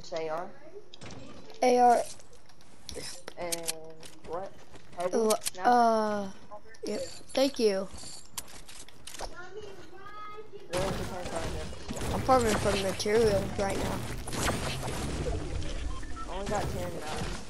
Say AR? AR. And what? Heavy? Uh, yep. Thank you. really depends on it. I'm farming for materials right now. Only got 10 now.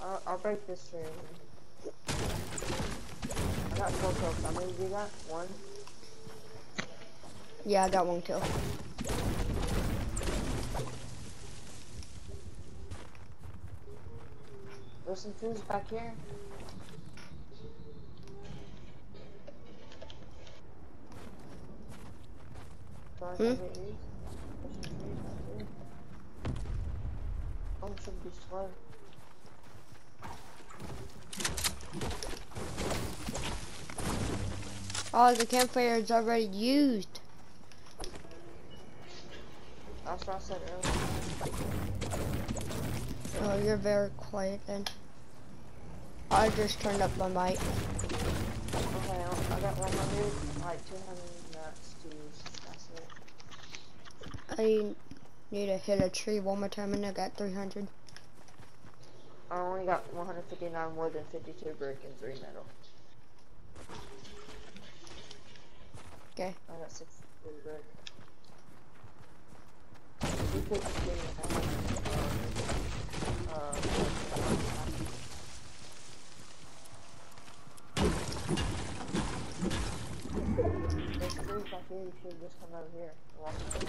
I'll, I'll break this tree. Four kills. How many do you got? One? Yeah, I got one kill. There's some foods back here. Hmm? I get these? There's some trees back here. Oh, should be slow. Oh, the campfire is already used. That's what I said earlier. Oh, you're very quiet then. I just turned up my mic. Okay, I got 100, like 200 nuts to use. That's it. I need to hit a tree one more time and I got 300. I only got 159 wood and 52 brick and 3 metal. Okay. I got 63 brick. You could do, There's trees back here, you should just come over here and walk over.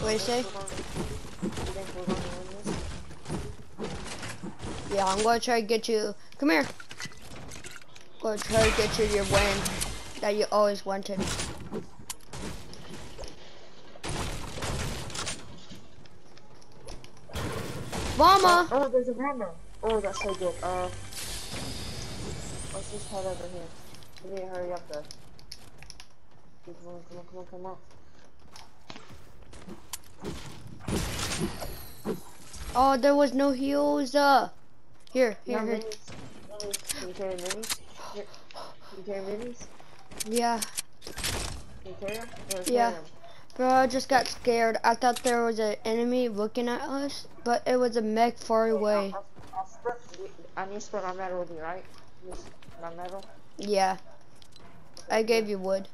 What do you say? Yeah, I'm gonna try to get you. Come here. Gonna try to get you your win that you always wanted. Mama! Oh, there's a mama. Oh, that's so good. Uh, let's just head over here. We need to hurry up though. Come on, come on, come on, come on. Oh, there was no heals. Uh, here, here, No, here. minis. Minis. Can you carry minis? Here. Can you carry minis? Yeah, Can you carry them? Or Yeah. bro, I just got scared. I thought there was an enemy looking at us, but it was a mech far away. I'll, I'll split. I need to split my metal with you, right? My metal. Yeah, I gave you wood.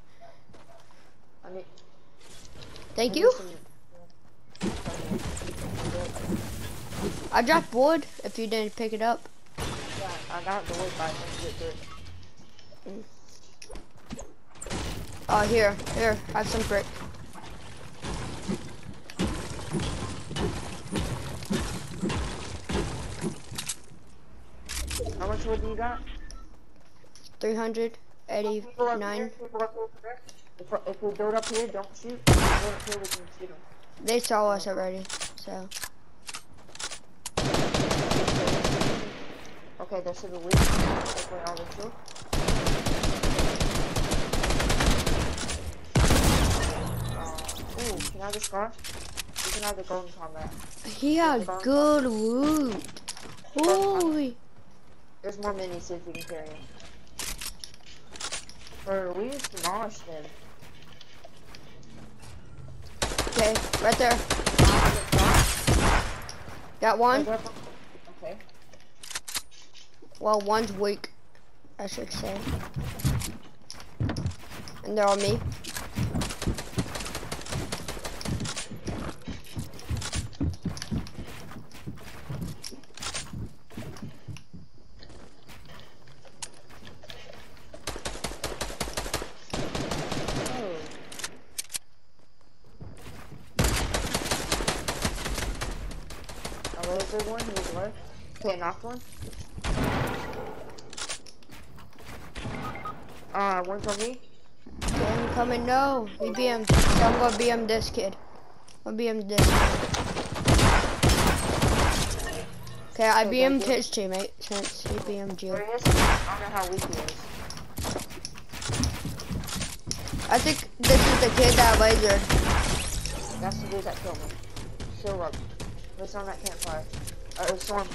I need. Thank I you. I dropped wood if you didn't pick it up. Yeah, I got the wood, but I can't get through it. Oh, here, here, I have some brick. How much wood do you got? 389. People up here, people up over there. If, if we build up here, don't shoot. Here, shoot. They saw us already, so. Okay, there's a weak. Uh, ooh, can I have the scar? You can have the golden combat. He had good loot. Holy. There's more minis, see if we can carry them. Or we just demolished them. Okay, right there. Got one. Okay. Well, one's weak, I should say. And they're on me. Oh. Big one, was left. Okay, knocked one. Uh, one's on me. Okay, I'm coming. No, he BM. So I'm gonna BM this kid. I'm gonna BM this kid. Okay, I BM'd his teammate since he BM'd you. There he is. I don't know how weak he is. I think this is the kid that lasered. That's the dude that killed me. Show up. It's on that campfire. Uh, on.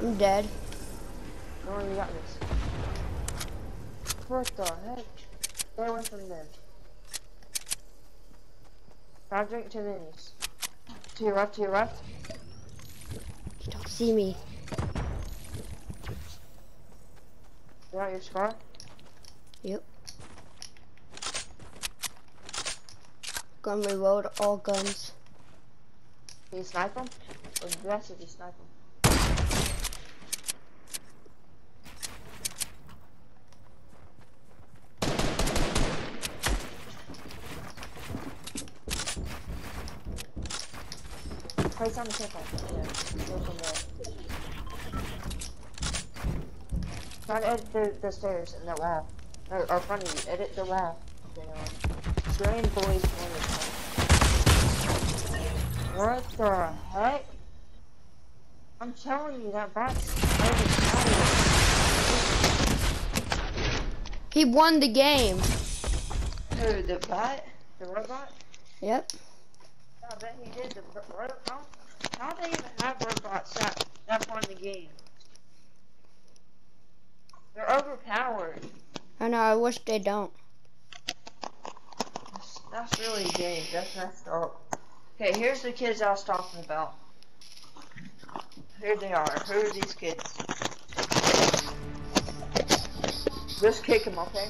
I'm dead. No, you got this. What the heck? Stay away from them. Project to minis. To your left, to your left. You don't see me. You got your scar? Yep. Gonna reload all guns. Can you snipe them? Or the best if you snipe them. Place on the campfire. Yeah, go from there. Try to edit the, the stairs and the wall. Or, or front of you. Edit the wall. Drain boys What the heck? I'm telling you that bot's He won the game. Who, the bot? The robot? Yep. I bet he did. The ro- ro- how, how they even have robots that, that won the game? They're overpowered. I know, I wish they don't. That's, that's really gay. That's messed up. Okay, here's the kids I was talking about. Here they are. Who are these kids? Just kick them, okay?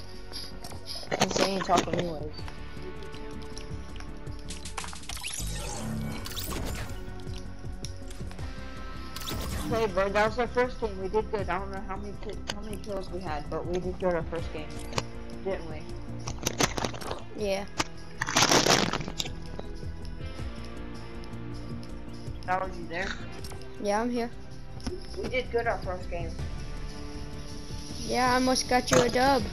I'm saying talk them anyways. Okay, but that was our first game. We did good. I don't know how many how many kills we had, but we did good our first game, didn't we? Yeah. How was you there? Yeah, I'm here. We did good our first game. Yeah, I almost got you a dub.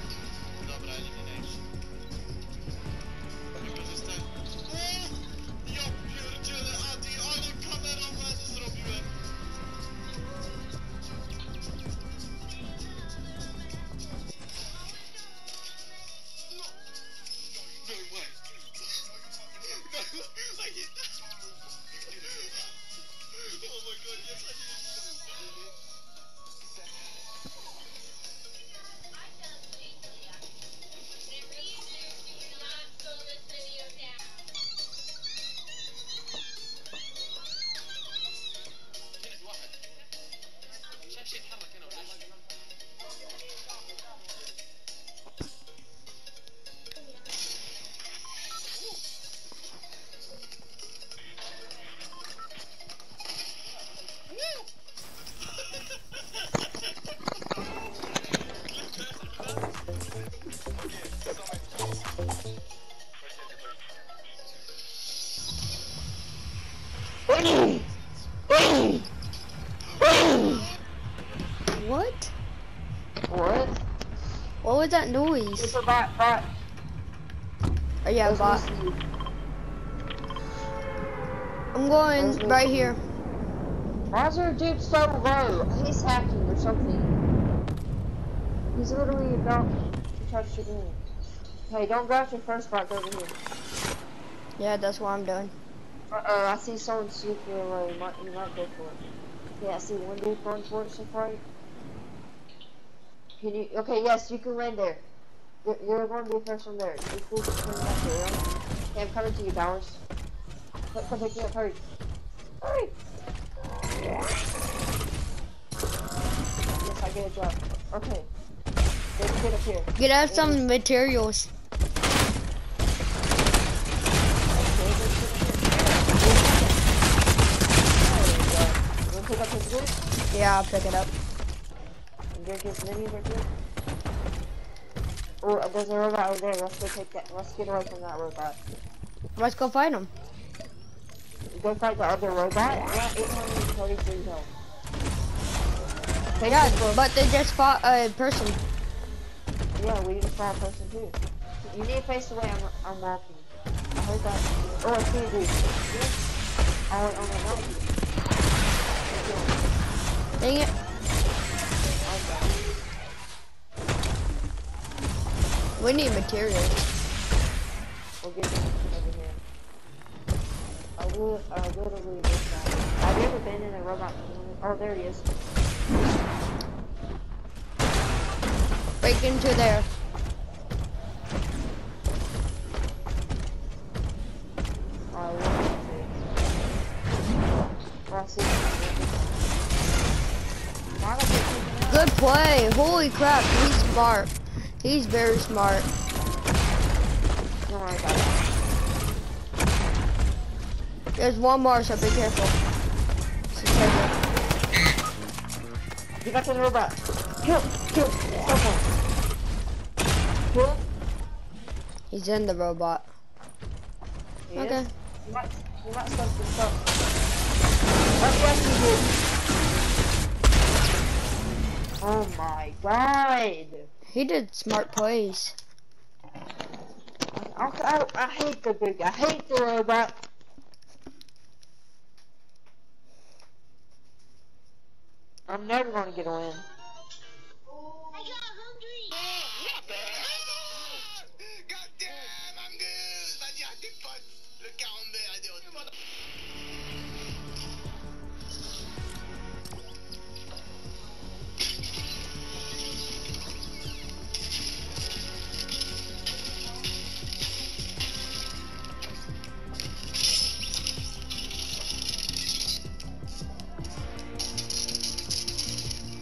That noise? It's a bot, bot. Oh yeah, bot. I'm going right here. Why is there a dude so low? He's hacking or something. He's literally about to touch the game. Hey, don't grab your first bot over here. Yeah, that's what I'm doing. Uh oh, I see someone super low. You might, you might go for it. Yeah, I see one dude going for it so far. Can you? Okay, yes, you can land there. You're, you're going to be first one there. You just turn back right? Okay, I'm coming to you, Bowers. Come, come pick me up, hurry. Hurry! Yes, I get a drop. Okay. A kid up here. Get out some materials. Okay, there's a kid up here. There we go. You wanna pick up his loot? Yeah, I'll pick it up. Drink his minis right there? Oh, uh, there's a robot over there. Let's go take that. Let's get away from that robot. Let's go find them. Go fight the other robot. We're at 833 health. Take Yeah, but they just fought a person. Yeah, we need to find a person too. You need to face the way I'm, I'm walking. I heard that. Oh, I see a dude. Yeah. On the mountain. Dang it. We need materials. We'll get over here. I will, I literally this guy. Have you ever been in a robot? Oh, there he is. Break into there. One, two. I see. Why am I taking out? Good play. Holy crap, he's smart. He's very smart. Don't worry about it. There's one more, so be careful. It. Got the robot. Kill, kill. He's in the robot. He Okay. is. You might, you might start to stop. Oh, yes, you did. Oh my god. He did smart plays. I, I, I hate the big, I hate the robot. I'm never gonna get a win.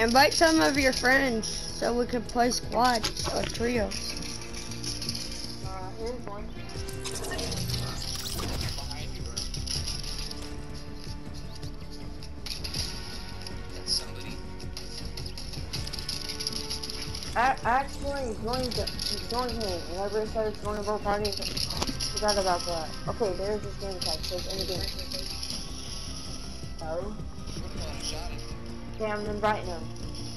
Invite some of your friends so we can play squads or trios. Uh, here's one. Behind you, bro. That's somebody. I I actually joined the, joined him, and everybody started joining both parties. Forgot about that. Okay, there's this game tag. Says in the game. Oh. I'm inviting him.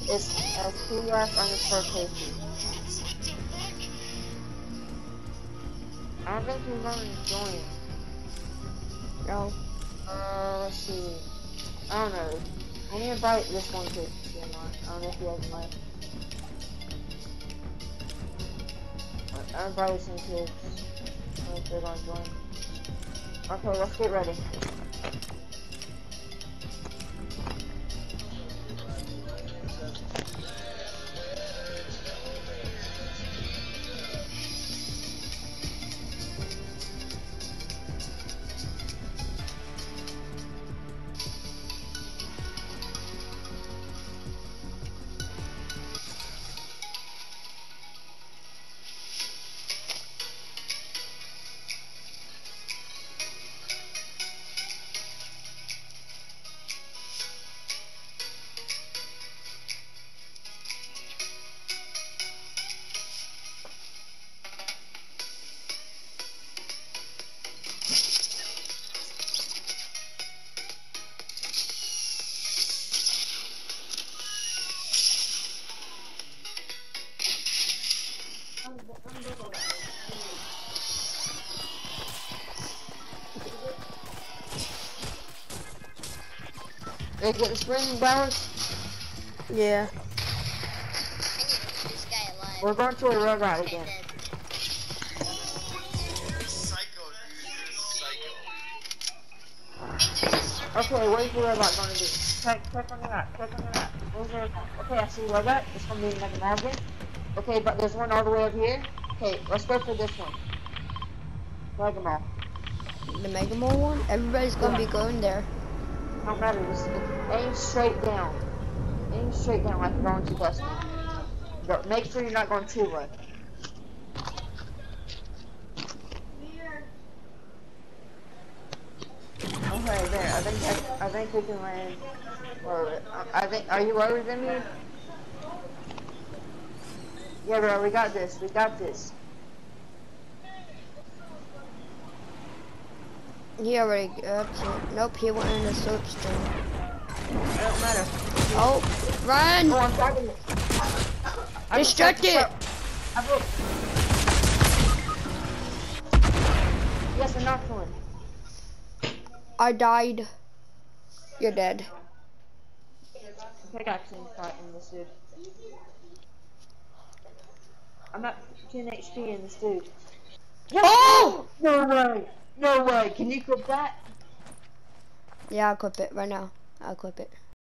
It's uh, TF underscore Casey. I don't think he's going to join. No. Uh, let's see. I don't know. I need to invite this one to Gemini. I don't know if he has my. I invited some kids. I don't know if they're gonna join. Okay, let's get ready. They get the spring balance. Yeah. this guy alive. We're going to a robot again. Psycho, dude. You're psycho. Okay, what is the robot going to do? Click, click on the map. Click on the map. Where's the? Okay, I see the robot. It's going to be like an again. Okay, but there's one all the way up here. Okay, let's go for this one. Mega Mall. The Mega Mall one? Everybody's gonna be going there. Don't matter. Just aim straight down. Aim straight down like you're going to Destiny. But make sure you're not going too low. Okay, there. I think I, I think we can land. I, I think. Are you lower than me? Yeah, bro. We got this. We got this. He already got it. Nope, he went in the slipstream. It don't matter. Oh, run! Oh, I'm talking. I just Distract it. I broke. Yes, I knocked one. I died. You're dead. Pickaxe in spot in this dude. I'm at 10 HP in this dude. Yes! Oh! No way! No way! Can you clip that? Yeah, I'll clip it right now. I'll clip it.